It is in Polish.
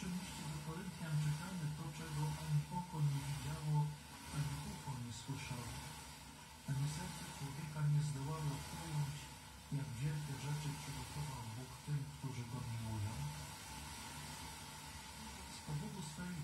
pierwszym do Koryntian czytamy to, czego ani oko nie widziało, ani ucho nie słyszało, ani serce człowieka nie zdołało pojąć, jak wielkie rzeczy przygotował Bóg tym, którzy Go miłują. Z powodu swojej